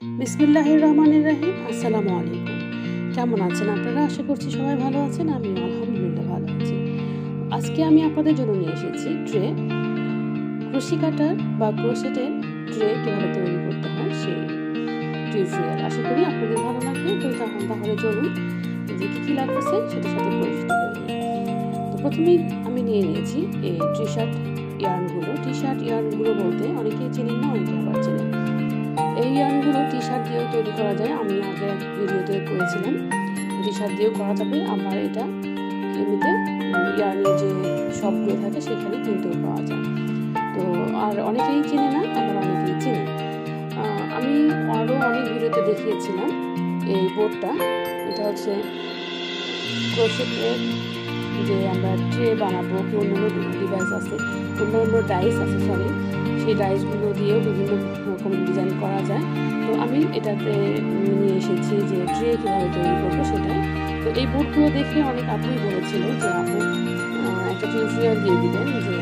বিসমিল্লাহ রহমানির রাহিম। আসসালামু আলাইকুম। কেমন আছেন আপনারা? আশা করছি সবাই ভালো আছেন আমি আলহামদুলিল্লাহ ভালো আছি। আজকে আমি আপনাদের জন্য নিয়ে এসেছি ট্রে। ক্রোশি কাটার বা ক্রোশেটের ট্রে কীভাবে তৈরি করতে হয় সেই টিউটোরিয়াল। আশা করি আপনাদের ভালো লাগবে। তো তখন তাহলে চলুন, যে কী কী লাগতেছে সেটার সাথে পরিচিত তো প্রথমেই আমি নিয়ে নিয়েছি এই টি শার্ট ইয়ার্নগুলো টি শার্ট ইয়ার্নগুলো বলতে অনেকেই চেনেন না অনেকে আবার চেনেন এই ইয়ার্নগুলো টি শার্ট দিয়েও তৈরি করা যায়। আমি আগে ভিডিওতে করেছিলাম। টি শার্ট দিয়েও করা যাবে। আবার এটা এমনিতে ইয়ার্নের যে শপগুলো থাকে, সেখানে কিনতেও পাওয়া যায়। তো আর অনেকেই চেনে না, আবার অনেকেই চেনে আমি আরও অনেক ভিডিওতে দেখিয়েছিলাম এই বোর্ডটা এটা হচ্ছে ক্রোশেটের যে আমরা ট্রে বানাবো, কি অন্য অন্য ডিভাইস আছে অন্য অন্য ডাইস আছে সরি সেই ডাইসগুলো দিয়েও বিভিন্ন রকম ডিজাইন করা যায়। তো আমি এটাতে নিয়ে এসেছি যে ট্রে কীভাবে তৈরি করব সেটাই। তো এই বোর্ডগুলো দেখে অনেক আপুই বলেছিল যে আপু একটা টিউটোরিয়াল দিয়ে দিবেন যে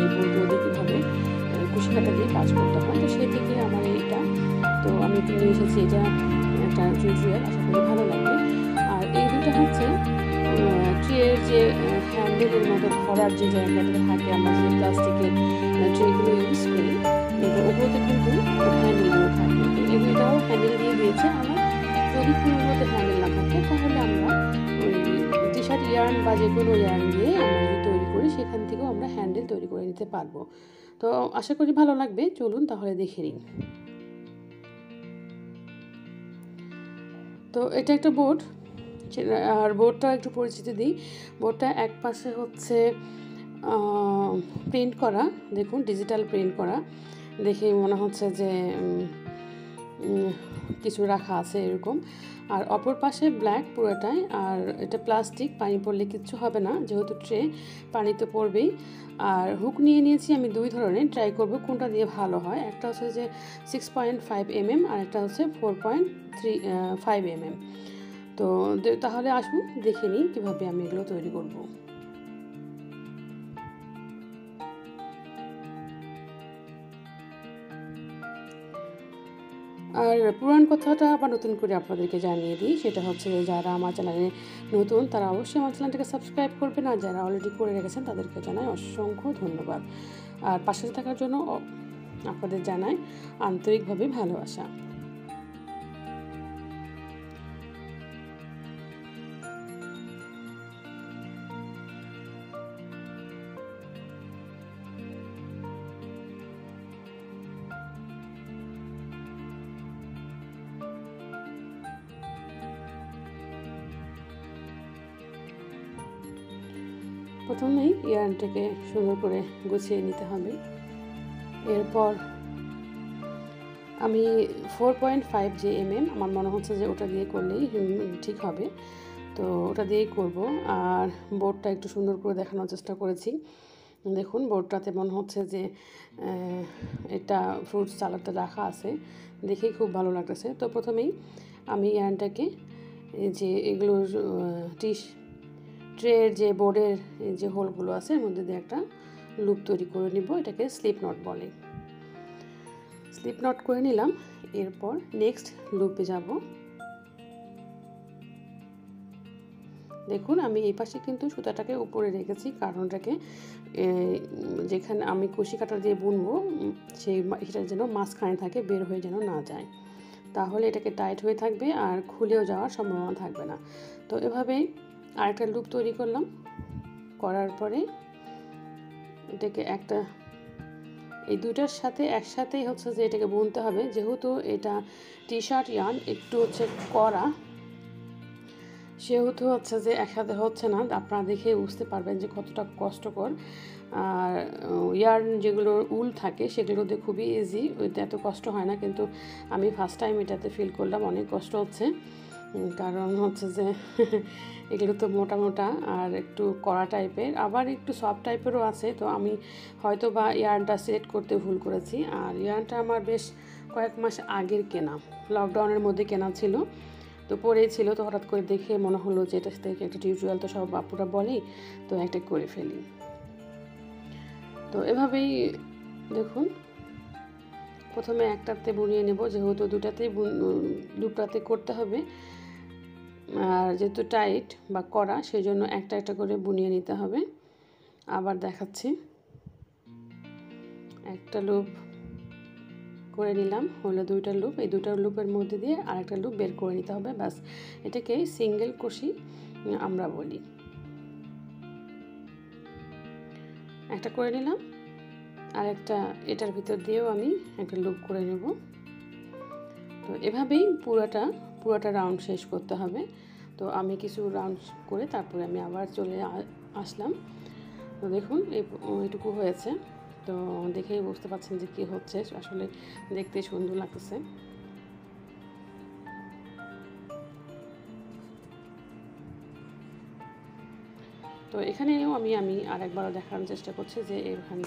এই বোর্ডগুলো দিয়ে কীভাবে কুশি কাটা দিয়ে কাজ করতে হয়। তো সেই থেকে আমার এইটা। তো আমি নিয়ে এসেছি এটা একটা টিউটোরিয়াল আশা করি ভালো লাগবে। আর এই দুটো হচ্ছে ট্রের যে হ্যান্ডেলের মতো ধরার যে জায়গাটা থাকে, আমরা যে প্লাস্টিকের ট্রেগুলো ইউজ করি। ওগুলোতে কিন্তু হ্যান্ডেলগুলো থাকে। তো এটাও হ্যান্ডেল দিয়ে দিয়েছে। আমার যদি কোনোগুলোতে হ্যান্ডেল না থাকে, তাহলে আমরা ওই টি শার্ট ইয়ার্ন বা যে কোনো ইয়ার্ন দিয়ে আমরা যদি তৈরি করি, সেখান থেকেও আমরা হ্যান্ডেল তৈরি করে নিতে পারব। তো আশা করি ভালো লাগবে। চলুন তাহলে দেখে নিন তো এটা একটা বোর্ড। আর বোর্ডটা একটু পরিচিতি দিই। বোর্ডটা এক পাশে হচ্ছে প্রিন্ট করা, দেখুন, ডিজিটাল প্রিন্ট করা। দেখে মনে হচ্ছে যে কিছু রাখা আছে এরকম। আর অপর পাশে ব্ল্যাক পুরোটাই, আর এটা প্লাস্টিক, পানি পড়লে কিচ্ছু হবে না, যেহেতু ট্রে, পানি তো পড়বেই। আর হুক নিয়ে নিয়েছি আমি দুই ধরনের, ট্রাই করব কোনটা দিয়ে ভালো হয়। একটা হচ্ছে যে সিক্স পয়েন্ট ফাইভ এমএম আর একটা হচ্ছে four point three five MM তো তাহলে আসুন, দেখে নিই কীভাবে আমি এগুলো তৈরি করব। আর পুরান কথাটা আবার নতুন করে আপনাদেরকে জানিয়ে দিই, সেটা হচ্ছে যারা আমার চ্যানেলে নতুন, তারা অবশ্যই আমার চ্যানেলটাকে সাবস্ক্রাইব করবেন, আর যারা অলরেডি করে রেখেছেন, তাদেরকে জানাই অসংখ্য ধন্যবাদ। আর পাশে থাকার জন্য আপনাদের জানাই আন্তরিকভাবে ভালোবাসা। প্রথমেই ইয়ার্নটাকে সুন্দর করে গুছিয়ে নিতে হবে। এরপর আমি ফোর পয়েন্ট ফাইভ যে এম এম আমার মনে হচ্ছে যে ওটা দিয়ে করলেই ঠিক হবে। তো ওটা দিয়েই করব। আর বোর্ডটা একটু সুন্দর করে দেখানোর চেষ্টা করেছি। দেখুন, বোর্ডটাতে মনে হচ্ছে যে এটা ফ্রুটস সালাডটা রাখা আছে। দেখেই খুব ভালো লাগতেছে। তো প্রথমেই আমি ইয়ার্নটাকে যে এগুলোর টিস ট্রের যে বোর্ডের যে হোলগুলো আছে, এর মধ্যে দিয়ে একটা লুপ তৈরি করে নিব, এটাকে স্লিপ নট বলে। স্লিপ নট করে নিলাম, এরপর নেক্সট লুপে যাব। দেখুন, আমি এই পাশে কিন্তু সুতাটাকে উপরে রেখেছি, কারণটাকে যেখানে আমি কুশি কাটা দিয়ে বুনবো সেই সেটা যেন মাঝখানে থাকে, বের হয়ে যেন না যায়। তাহলে এটাকে টাইট হয়ে থাকবে আর খুলেও যাওয়ার সম্ভাবনা থাকবে না। তো এভাবেই আরেকটা লুপ তৈরি করলাম। করার পরে এটাকে একটা, এই দুটার সাথে একসাথেই হচ্ছে যে এটাকে বুনতে হবে। যেহেতু এটা টি শার্ট ইয়ান একটু হচ্ছে করা সেহেতু হচ্ছে যে একসাথে হচ্ছে না। আপনারা দেখে বুঝতে পারবেন যে কতটা কষ্টকর। আর ইয়ার্ন যেগুলো উল থাকে, সেগুলোতে খুবই ইজি ওইতে এত কষ্ট হয় না। কিন্তু আমি ফার্স্ট টাইম এটাতে ফিল করলাম, অনেক কষ্ট হচ্ছে। কারণ হচ্ছে যে এগুলো তো মোটা মোটা আর একটু কড়া টাইপের। আবার একটু সফট টাইপেরও আছে, তো আমি হয়তো বা ইয়ার্নটা সিলেক্ট করতে ভুল করেছি। আর ইয়ার্নটা আমার বেশ কয়েক মাস আগের কেনা লকডাউনের মধ্যে কেনা ছিল। তো পরেই ছিল, তো হঠাৎ করে দেখে মনে হলো যে এটা থেকে একটা টিউটোরিয়াল তো সব আপুরা বলেই তো একটা করে ফেলি। তো এভাবেই দেখুন, প্রথমে একটাতে বুনিয়ে নেব, যেহেতু দুটাতেই দুটাতে করতে হবে। যেহেতু টাইট বা করা সেই জন্য একটা একটা করে বুনিয়ে নিতে হবে। আবার দেখাচ্ছি। একটা লুপ করে নিলাম, হলো দুইটা লুপ। এই দুটার লুপের মধ্যে দিয়ে আরেকটা লুপ বের করে নিতে হবে। ব্যাস, এটাকে সিঙ্গেল কষি আমরা বলি। একটা করে নিলাম, আর একটা এটার ভিতর দিয়েও আমি একটা লুপ করে নেব। তো এভাবেই পুরোটা পুরোটা রাউন্ড শেষ করতে হবে। তো আমি কিছু রাউন্ড করে তারপরে আমি আবার চলে আসলাম। তো দেখুন এইটুকু হয়েছে। তো দেখেই বুঝতে পারছেন যে কী হচ্ছে। আসলে দেখতে সুন্দর লাগতেছে। তো এখানেও আমি আমি আরেকবারও দেখানোর চেষ্টা করছি যে এখানে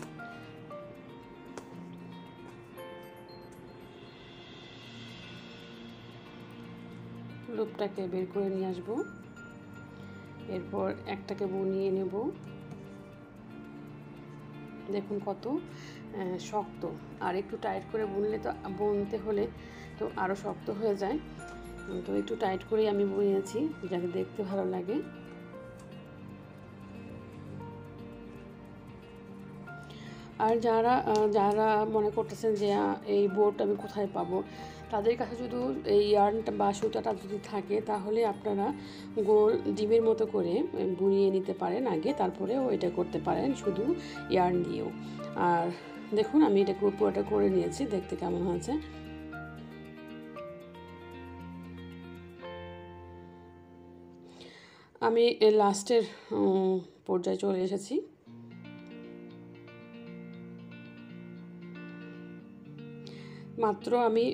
লুপটাকে বের করে নিয়ে আসব। এরপর একটাকে বনিয়ে নেব। দেখুন কত শক্ত। আর একটু টাইট করে বুনলে তো, বুনতে হলে তো আরও শক্ত হয়ে যায়। তো একটু টাইট করেই আমি বুনিয়েছি, যাতে দেখতে ভালো লাগে। আর যারা যারা মনে করতেছেন যে এই বোর্ড আমি কোথায় পাবো, তাদের কাছে শুধু এই ইয়ার্নটা বা সুতাটা যদি থাকে, তাহলে আপনারা গোল ডিমের মতো করে বুনিয়ে নিতে পারেন আগে, তারপরেও এটা করতে পারেন শুধু ইয়ার্ন দিয়েও। আর দেখুন, আমি এটা পুরোটা করে নিয়েছি, দেখতে কেমন হয়েছে। আমি লাস্টের পর্যায়ে চলে এসেছি। মাত্র আমি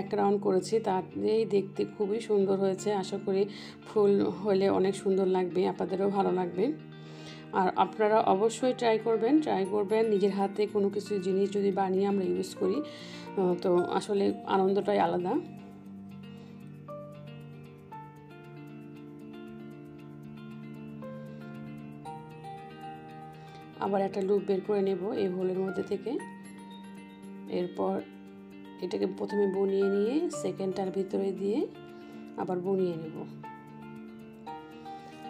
এক রাউন্ড করেছি। তাতেই দেখতে খুবই সুন্দর হয়েছে। আশা করি ফুল হলে অনেক সুন্দর লাগবে, আপনাদেরও ভালো লাগবে। আর আপনারা অবশ্যই ট্রাই করবেন। ট্রাই করবেন। নিজের হাতে কোনো কিছু জিনিস যদি বানিয়ে আমরা ইউজ করি তো আসলে আনন্দটাই আলাদা। আবার একটা লুপ বের করে নেব এই হোলের মধ্যে থেকে। এরপর এটাকে প্রথমে বনিয়ে নিয়ে সেকেন্ডটার ভিতরে দিয়ে আবার বনিয়ে নেব।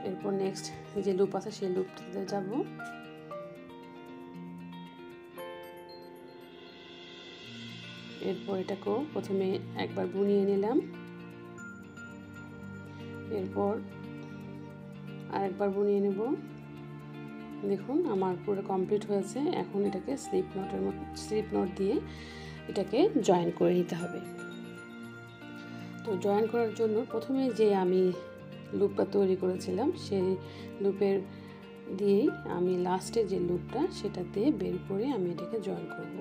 এরপর নেক্সট যে লুপ আছে সেই লুপটাতে যাব। এরপর এটাকেও প্রথমে একবার বুনিয়ে নিলাম। এরপর আরেকবার বুনিয়ে নেব। দেখুন, আমার পুরো কমপ্লিট হয়েছে। এখন এটাকে স্লিপ নটের মতো স্লিপ নট দিয়ে এটাকে জয়েন করে নিতে হবে। তো জয়েন করার জন্য প্রথমে যে আমি লুপটা তৈরি করেছিলাম সেই লুপের দিয়েই আমি লাস্টে যে লুপটা সেটাতে বের করে আমি এটাকে জয়েন করব।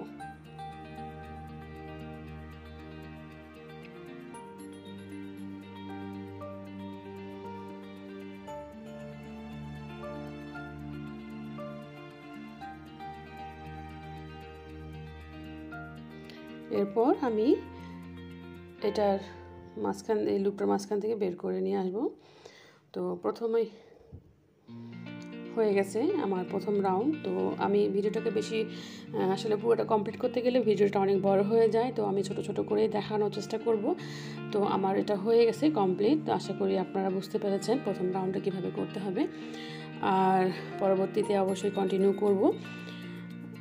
এরপর আমি এটার মাঝখান, এই লুপটার মাঝখান থেকে বের করে নিয়ে আসব। তো প্রথমেই হয়ে গেছে আমার প্রথম রাউন্ড তো আমি ভিডিওটাকে বেশি আসলে পুরোটা কমপ্লিট করতে গেলে ভিডিওটা অনেক বড় হয়ে যায়। তো আমি ছোট ছোট করে দেখানোর চেষ্টা করব। তো আমার এটা হয়ে গেছে কমপ্লিট তো আশা করি আপনারা বুঝতে পেরেছেন প্রথম রাউন্ডটা কীভাবে করতে হবে। আর পরবর্তীতে অবশ্যই কন্টিনিউ করব।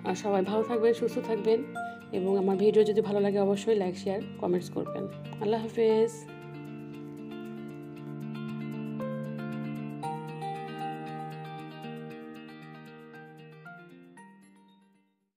আর সবাই ভালো থাকবেন, সুস্থ থাকবেন। এবং আমার ভিডিও যদি ভালো লাগে অবশ্যই লাইক শেয়ার কমেন্টস করবেন। আল্লাহ হাফেজ।